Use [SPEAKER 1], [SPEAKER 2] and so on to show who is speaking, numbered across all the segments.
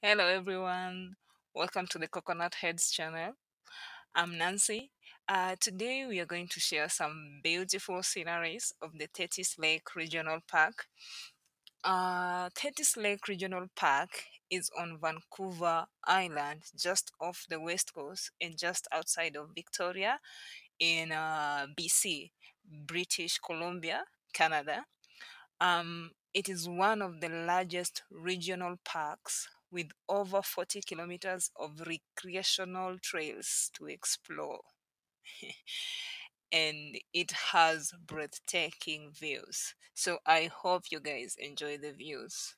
[SPEAKER 1] Hello, everyone. Welcome to the Coconut Heads channel. I'm Nancy. Uh, today, we are going to share some beautiful sceneries of the Thetis Lake Regional Park. Uh, Thetis Lake Regional Park is on Vancouver Island, just off the west coast and just outside of Victoria in uh, BC, British Columbia, Canada. Um, it is one of the largest regional parks with over 40 kilometers of recreational trails to explore. and it has breathtaking views. So I hope you guys enjoy the views.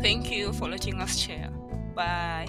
[SPEAKER 1] Thank you for letting us share. Bye.